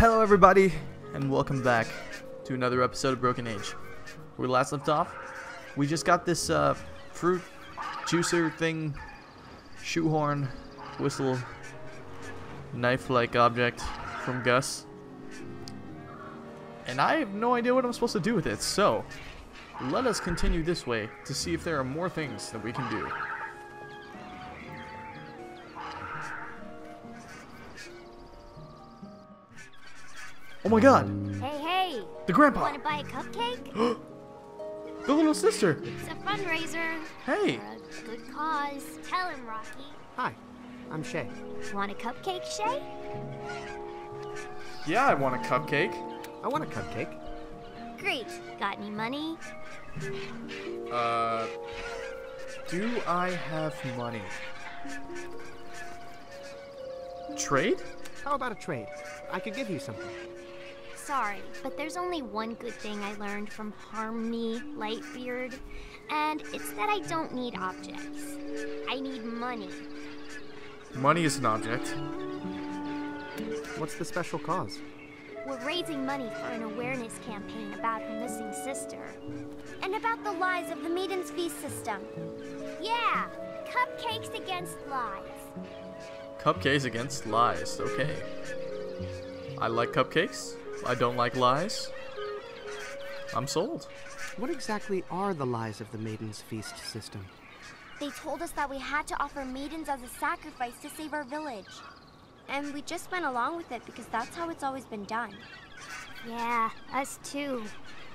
Hello, everybody, and welcome back to another episode of Broken Age. Where we last left off, we just got this uh, fruit juicer thing, shoehorn, whistle, knife-like object from Gus, and I have no idea what I'm supposed to do with it. So, let us continue this way to see if there are more things that we can do. Oh my god, Hey, hey! the grandpa, Want to buy a cupcake? the little sister. It's a fundraiser Hey, for a good cause. Tell him, Rocky. Hi, I'm Shay. Want a cupcake, Shay? yeah, I want a cupcake. I want a cupcake. Great. Got any money? Uh, do I have money? Trade? How about a trade? I could give you something. Sorry, but there's only one good thing I learned from Harm'ny, Lightbeard, and it's that I don't need objects. I need money. Money is an object. What's the special cause? We're raising money for an awareness campaign about her missing sister. And about the lies of the Maiden's Feast system. Yeah, cupcakes against lies. Cupcakes against lies. Okay. I like cupcakes. I don't like lies. I'm sold. What exactly are the lies of the Maiden's Feast system? They told us that we had to offer maidens as a sacrifice to save our village. And we just went along with it because that's how it's always been done. Yeah, us too.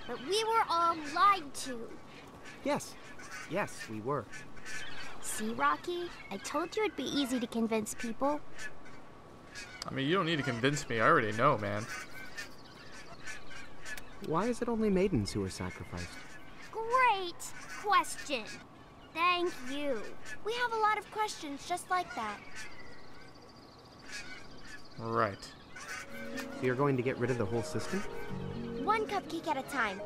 But we were all lied to. Yes, yes, we were. See, Rocky? I told you it'd be easy to convince people. I mean, you don't need to convince me. I already know, man. Why is it only maidens who are sacrificed? Great question. Thank you. We have a lot of questions just like that. Right. So you're going to get rid of the whole system? One cupcake at a time.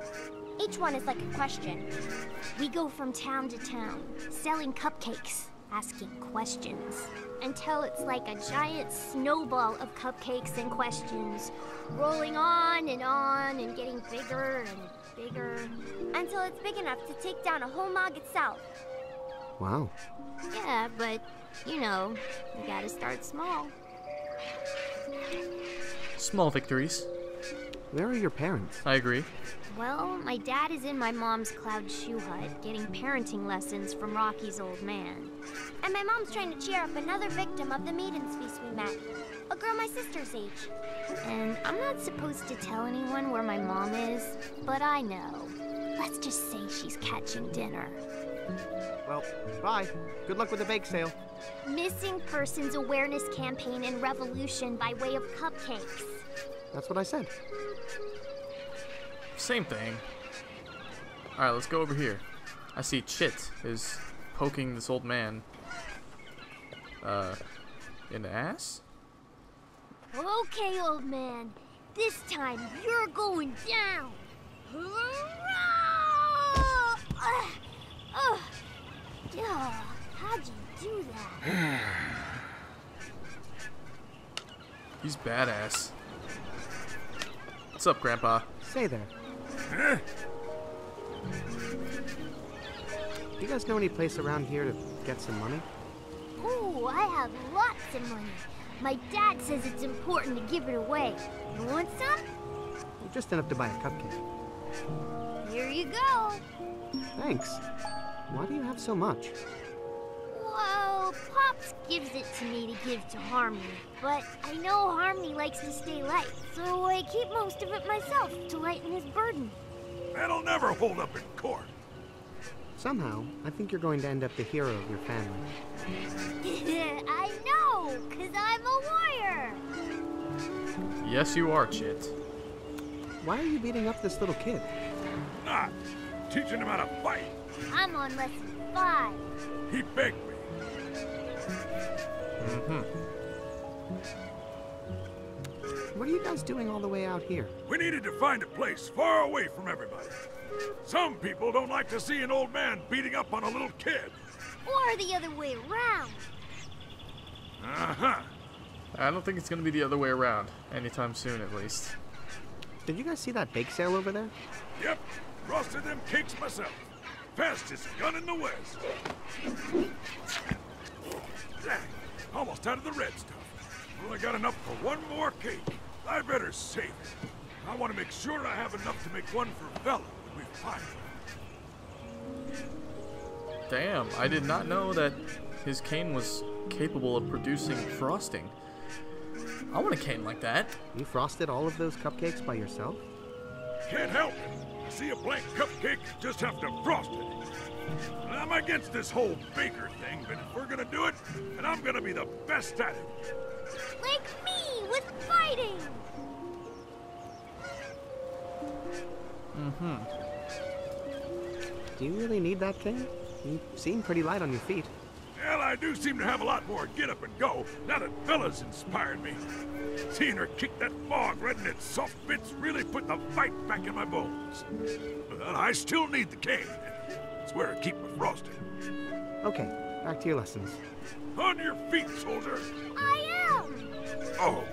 Each one is like a question. We go from town to town, selling cupcakes, asking questions, until it's like a giant snowball of cupcakes and questions, rolling on and on and getting bigger and bigger. Until it's big enough to take down a whole mog itself. Wow. Yeah, but you know, you gotta start small. Small victories. Where are your parents? I agree. Well, my dad is in my mom's cloud shoe hut getting parenting lessons from Rocky's old man. And my mom's trying to cheer up another victim of the Maiden's Feast we met. A girl my sister's age. And I'm not supposed to tell anyone where my mom is, but I know. Let's just say she's catching dinner. Well, bye. Good luck with the bake sale. Missing Persons Awareness Campaign and Revolution by way of cupcakes. That's what I said. Same thing. Alright, let's go over here. I see Chit is poking this old man. Uh, in the ass? Okay, old man. This time you're going down. Hurrah! Ugh, ugh. Ugh, how'd you do that? He's badass. What's up, Grandpa? Say there. Do you guys know any place around here to get some money? Oh, I have lots of money. My dad says it's important to give it away. You want some? Just enough to buy a cupcake. Here you go. Thanks. Why do you have so much? Well, Pops gives it to me to give to Harmony, but I know Harmony likes to stay light, so I keep most of it myself to lighten his burden. That'll never hold up in court. Somehow, I think you're going to end up the hero of your family. I know, because I'm a warrior. Yes, you are, Chit. Why are you beating up this little kid? Not teaching him how to fight. I'm on lesson five. He begged me. Mm-hmm. What are you guys doing all the way out here? We needed to find a place far away from everybody. Some people don't like to see an old man beating up on a little kid. Or the other way around. Uh-huh. I don't think it's gonna be the other way around anytime soon, at least. Did you guys see that bake sale over there? Yep, frosted them cakes myself. Fastest gun in the West. Dang, almost out of the red stuff. Only got enough for one more cake. I better save it. I want to make sure I have enough to make one for Vella when we find her. Damn, I did not know that his cane was capable of producing frosting. I want a cane like that. You frosted all of those cupcakes by yourself? Can't help it. I see a blank cupcake, just have to frost it. I'm against this whole baker thing, but if we're gonna do it, then I'm gonna be the best at it. Like me with fighting! Mhm. Do you really need that thing? You seem pretty light on your feet. Well, I do seem to have a lot more get up and go now that Vella's inspired me. Seeing her kick that fog right in its soft bits really put the fight back in my bones. But I still need the cane. It's where I keep my frosting. Okay, back to your lessons. On your feet, soldier. I am! Oh,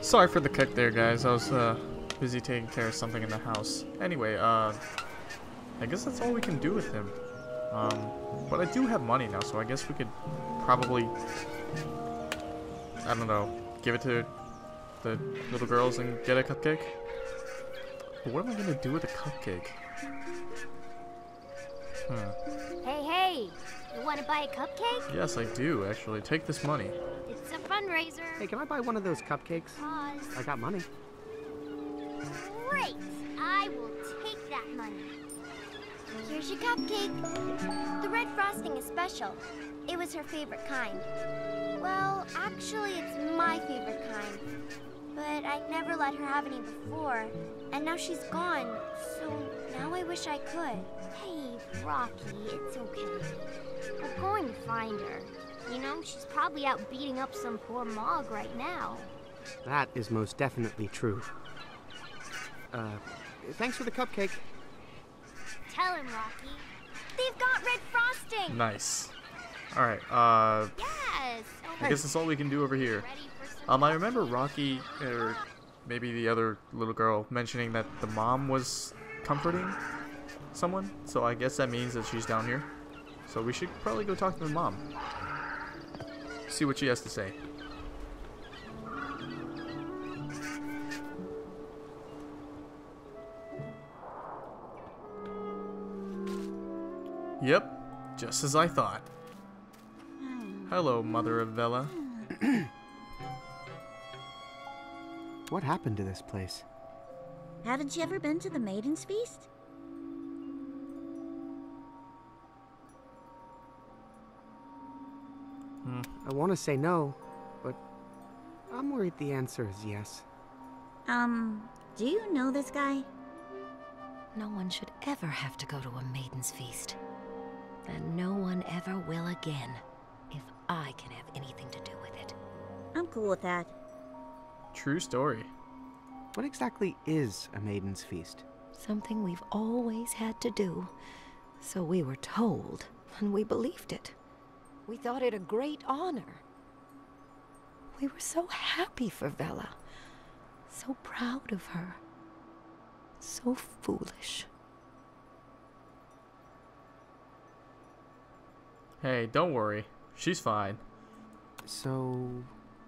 Sorry for the kick there, guys. I was uh, busy taking care of something in the house. Anyway, uh, I guess that's all we can do with him. Um, but I do have money now, so I guess we could probably, I don't know, give it to the little girls and get a cupcake. But what am I gonna do with a cupcake? Hmm. Hey, hey! You wanna buy a cupcake? Yes, I do actually. Take this money. It's a fundraiser. Hey, can I buy one of those cupcakes? Pause. I got money. Great! I will take that money. Here's your cupcake. The red frosting is special. It was her favorite kind. Well, actually, it's my favorite kind. But I never let her have any before. And now she's gone, so now I wish I could. Hey, Rocky, it's okay. We're going to find her. You know, she's probably out beating up some poor Mog right now. That is most definitely true. Uh, thanks for the cupcake. Tell him, Rocky. They've got red frosting! Nice. All right. Uh, Yes! I guess that's all we can do over here. Ready for some Um, I remember Rocky, or maybe the other little girl, mentioning that the mom was comforting someone. So I guess that means that she's down here. So we should probably go talk to the mom. See what she has to say. Yep, just as I thought. Hello, Mother of Vella. What happened to this place? Haven't you ever been to the Maiden's Feast? I want to say no, but I'm worried the answer is yes. Um, do you know this guy? No one should ever have to go to a maiden's feast. And no one ever will again, if I can have anything to do with it. I'm cool with that. True story. What exactly is a maiden's feast? Something we've always had to do. So we were told, and we believed it. We thought it a great honor. We were so happy for Vella. So proud of her. So foolish. Hey, don't worry. She's fine. So,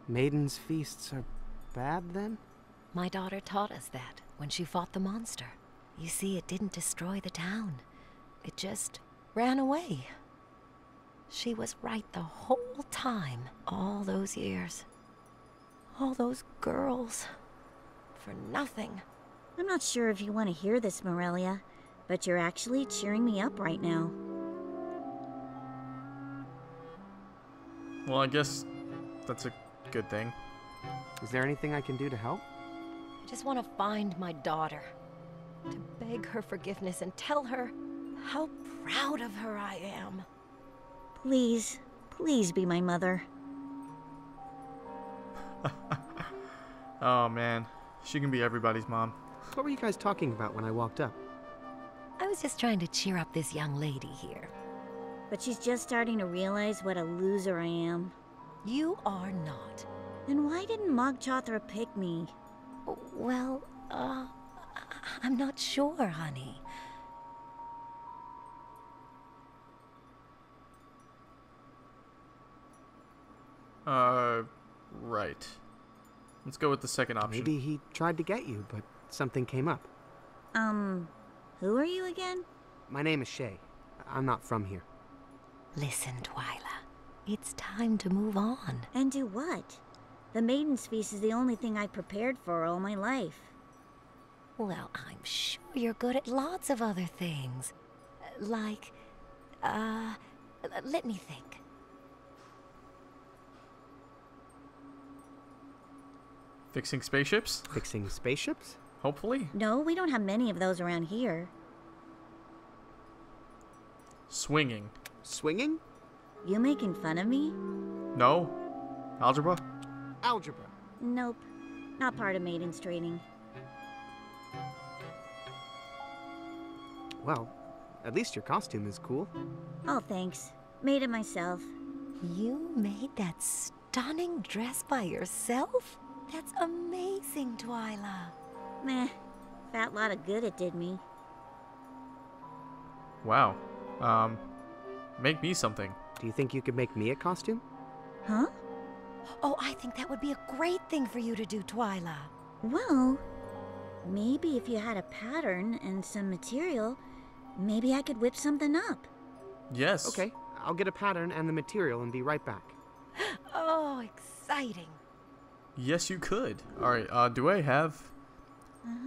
maiden's feasts are bad then? My daughter taught us that when she fought the monster. You see, it didn't destroy the town. It just ran away. She was right the whole time, all those years. All those girls. For nothing. I'm not sure if you want to hear this, Morelia, but you're actually cheering me up right now. Well, I guess that's a good thing. Is there anything I can do to help? I just want to find my daughter. To beg her forgiveness and tell her how proud of her I am. Please, please be my mother. Oh man, she can be everybody's mom. What were you guys talking about when I walked up? I was just trying to cheer up this young lady here. But she's just starting to realize what a loser I am. You are not. Then why didn't Mog Chothra pick me? Well, uh, I- I'm not sure, honey. Uh, right. Let's go with the second option. Maybe he tried to get you, but something came up. Um, who are you again? My name is Shay. I'm not from here. Listen, Twyla. It's time to move on. And do what? The Maiden's Feast is the only thing I prepared for all my life. Well, I'm sure you're good at lots of other things. Like, uh, let me think. Fixing spaceships? Fixing spaceships? Hopefully. No, we don't have many of those around here. Swinging. Swinging? You making fun of me? No. Algebra? Algebra. Nope. Not part of Maiden's training. Well, at least your costume is cool. Oh, thanks. Made it myself. You made that stunning dress by yourself? That's amazing, Twyla. Meh. Fat lot of good it did me. Wow. Um, make me something. Do you think you could make me a costume? Huh? Oh, I think that would be a great thing for you to do, Twyla. Well, maybe if you had a pattern and some material, maybe I could whip something up. Yes. Okay, I'll get a pattern and the material and be right back. Oh, exciting. Yes, you could. All right. Uh, do I have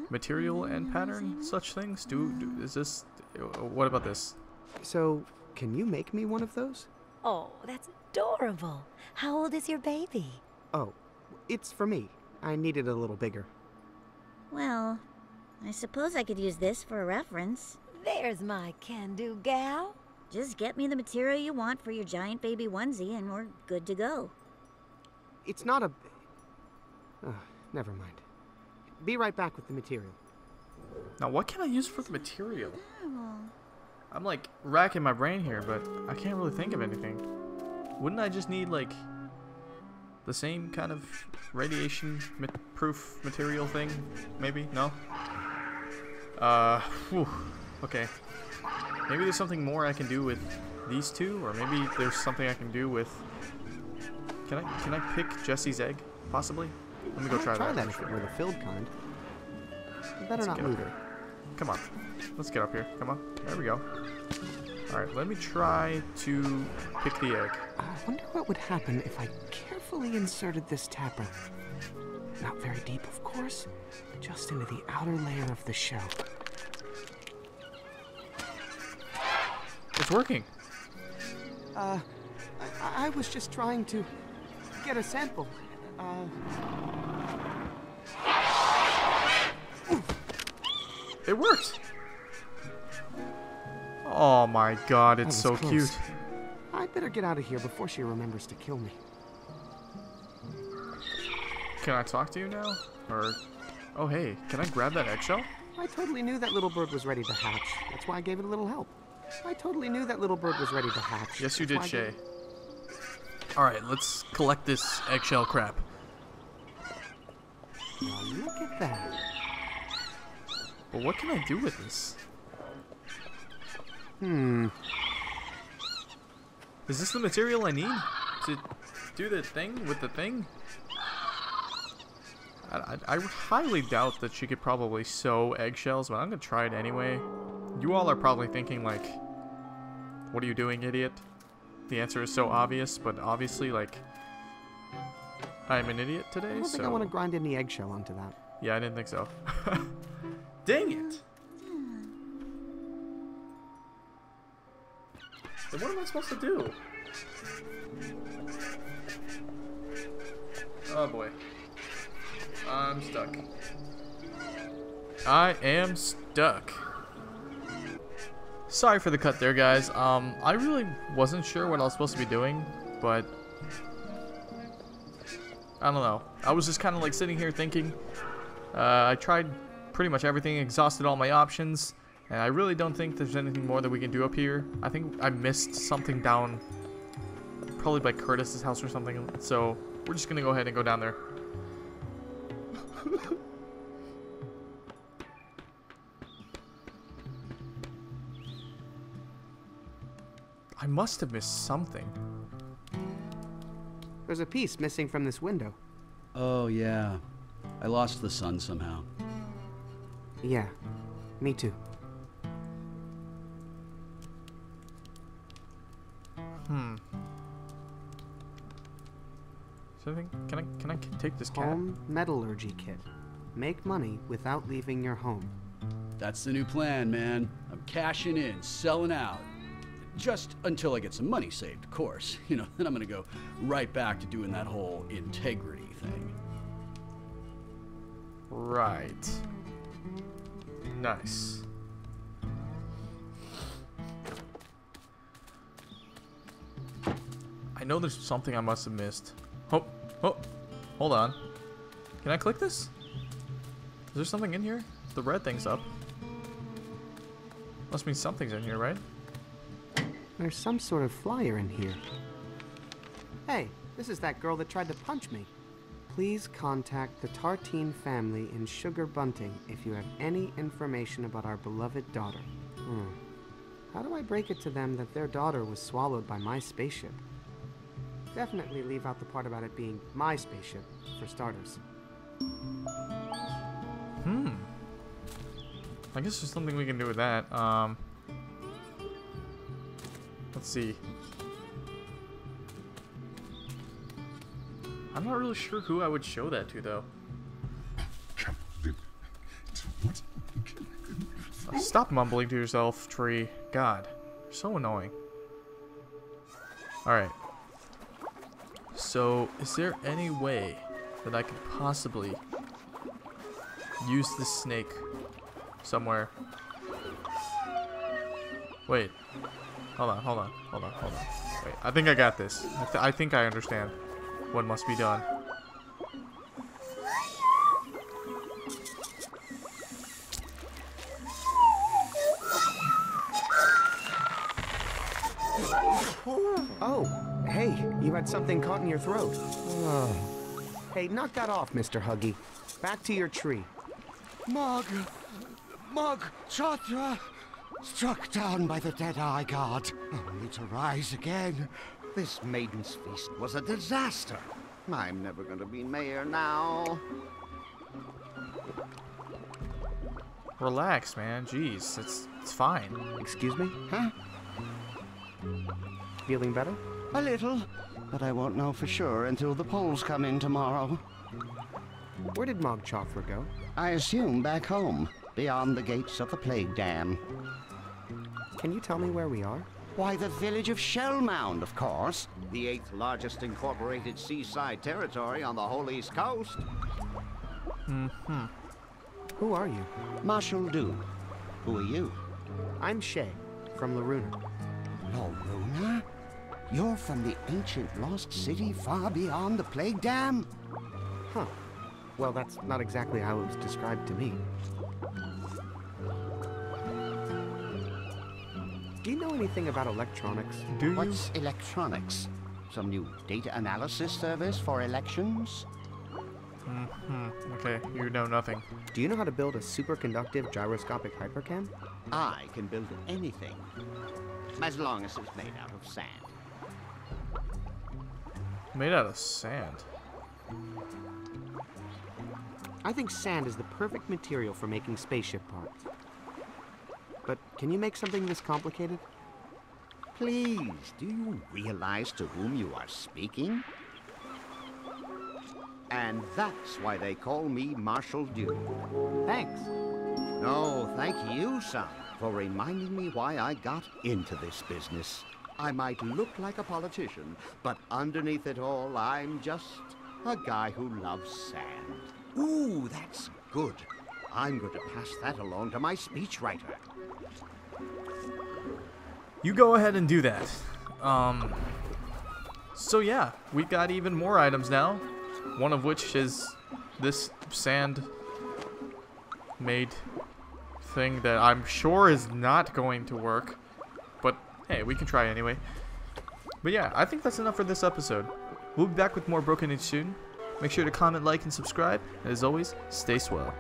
material and pattern such things? Do, do is this? uh, What about this? So, can you make me one of those? Oh, that's adorable. How old is your baby? Oh, it's for me. I need it a little bigger. Well, I suppose I could use this for a reference. There's my can do gal. Just get me the material you want for your giant baby onesie and we're good to go. It's not a. Uh, never mind. Be right back with the material. Now, what can I use for the material? I'm like racking my brain here, but I can't really think of anything. Wouldn't I just need like the same kind of radiation ma- proof material thing? Maybe? No? Uh, whew. okay. Maybe there's something more I can do with these two, or maybe there's something I can do with. Can I can I pick Jesse's egg? Possibly. Let me go try, try that. that if it were the filled kind. You better Let's not move it. Come on. Let's get up here. Come on. There we go. Alright, let me try to pick the egg. I wonder what would happen if I carefully inserted this tapper. Not very deep, of course, just into the outer layer of the shell. It's working. Uh, I, I was just trying to get a sample. Uh, It worked. Oh my god, it's oh, so close. cute. I'd better get out of here before she remembers to kill me. Can I talk to you now? Or. Oh hey, can I grab that eggshell? I totally knew that little bird was ready to hatch. That's why I gave it a little help. I totally knew that little bird was ready to hatch. Yes, you That's did, Shay. gave- Alright, let's collect this eggshell crap. Now look at that. But what can I do with this? Hmm. Is this the material I need to do the thing with the thing? I, I, I highly doubt that she could probably sew eggshells, but I'm gonna try it anyway. You all are probably thinking like, what are you doing, idiot? The answer is so obvious, but obviously, like, I'm an idiot today, I don't so... think I want to grind any eggshell onto that. Yeah, I didn't think so. Dang it! Then what am I supposed to do? Oh boy. I'm stuck. I am stuck. Sorry for the cut there, guys. Um, I really wasn't sure what I was supposed to be doing, but I don't know. I was just kind of like sitting here thinking. Uh, I tried pretty much everything, exhausted all my options, and I really don't think there's anything more that we can do up here. I think I missed something down probably by Curtis's house or something. So we're just gonna go ahead and go down there. I must have missed something. There's a piece missing from this window. Oh, yeah. I lost the sun somehow. Yeah, me too. Hmm. Something? Can I can I take this cat? Home metallurgy kit. Make money without leaving your home. That's the new plan, man. I'm cashing in, selling out. Just until I get some money saved, of course. You know, then I'm gonna go right back to doing that whole integrity thing. Right. Nice. I know there's something I must have missed. Oh, oh, hold on. Can I click this? Is there something in here? The red thing's up. Must mean something's in here, right? There's some sort of flyer in here. Hey, this is that girl that tried to punch me. Please contact the Tartine family in Sugar Bunting if you have any information about our beloved daughter. Hmm. How do I break it to them that their daughter was swallowed by my spaceship? Definitely leave out the part about it being my spaceship, for starters. Hmm. I guess there's something we can do with that. Um. Let's see. I'm not really sure who I would show that to, though. Stop mumbling to yourself, tree. God, you're so annoying. Alright. So, is there any way that I could possibly use this snake somewhere? Wait. Hold on, hold on, hold on, hold on. Wait, I think I got this. I, th I think I understand what must be done. Hey, you had something caught in your throat. Oh. Hey, knock that off, Mr. Huggy. Back to your tree. Mog, Mog Chothra, struck down by the Dead-Eye God, only to rise again. This maiden's feast was a disaster. I'm never going to be mayor now. Relax, man. Jeez, it's it's fine. Excuse me? Huh? Feeling better? A little, but I won't know for sure until the polls come in tomorrow. Where did Mog Chothra go? I assume back home, beyond the gates of the Plague Dam. Can you tell me where we are? Why, the village of Shellmound, of course. The eighth largest incorporated seaside territory on the whole East Coast. Mm-hmm. Who are you? Marshall Dew. Who are you? I'm Shay, from Laruna. Loruna? You're from the ancient lost city far beyond the Plague Dam? Huh. Well, that's not exactly how it was described to me. Do you know anything about electronics? Do you? What's electronics? Some new data analysis service for elections? Mm-hmm. Okay, you know nothing. Do you know how to build a superconductive gyroscopic hypercam? I can build anything, as long as it's made out of sand. Made out of sand. I think sand is the perfect material for making spaceship parts. But can you make something this complicated? Please, do you realize to whom you are speaking? And that's why they call me Marshal Dew. Thanks. No, thank you, son, for reminding me why I got into this business. I might look like a politician, but underneath it all, I'm just a guy who loves sand. Ooh, that's good. I'm going to pass that along to my speechwriter. You go ahead and do that. Um. So yeah, we've got even more items now. One of which is this sand made thing that I'm sure is not going to work hey, we can try anyway. But yeah, I think that's enough for this episode. We'll be back with more Broken Age soon. Make sure to comment, like, and subscribe. And as always, stay swell.